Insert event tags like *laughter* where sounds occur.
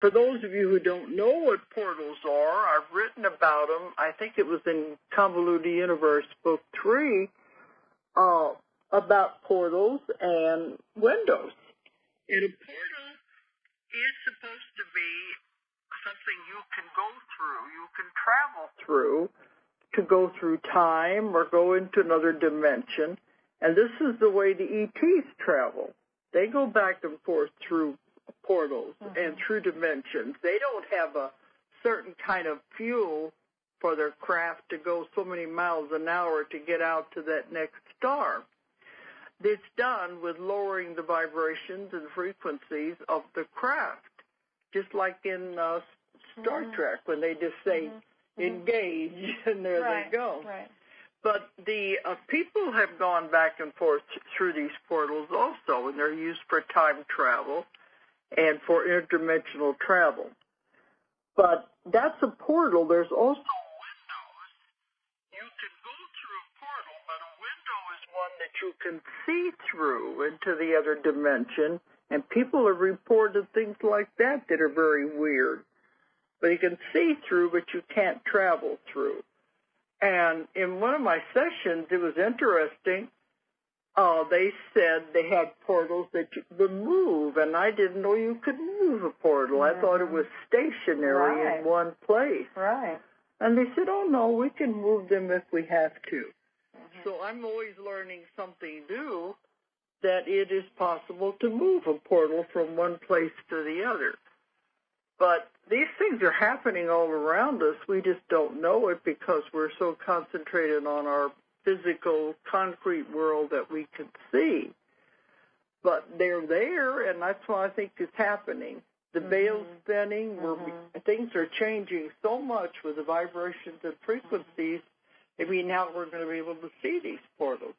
for those of you who don't know what portals are, I've written about them. I think it was in Convoluted Universe, Book 3, uh, about portals and windows. And a portal is supposed to be something you can go through, you can travel through to go through time or go into another dimension. And this is the way the ETs travel. They go back and forth through through dimensions. They don't have a certain kind of fuel for their craft to go so many miles an hour to get out to that next star. It's done with lowering the vibrations and frequencies of the craft, just like in uh, Star mm-hmm. Trek when they just say mm-hmm. mm-hmm. engage *laughs* and there right. they go. Right. But the uh, people have gone back and forth through these portals also, and they're used for time travel and for interdimensional travel. But that's a portal. There's also windows. You can go through a portal, but a window is one that you can see through into the other dimension. And people have reported things like that that are very weird. But you can see through, but you can't travel through. And in one of my sessions, it was interesting uh, they said they had portals that you could move, and I didn't know you could move a portal. Mm-hmm. I thought it was stationary right. in one place. Right. And they said, oh no, we can move them if we have to. Mm-hmm. So I'm always learning something new that it is possible to move a portal from one place to the other. But these things are happening all around us. We just don't know it because we're so concentrated on our physical, concrete world that we can see. But they're there, and that's why I think it's happening. The mm-hmm. veil's spinning. Mm-hmm. things are changing so much with the vibrations and frequencies. Maybe now we're going to be able to see these portals.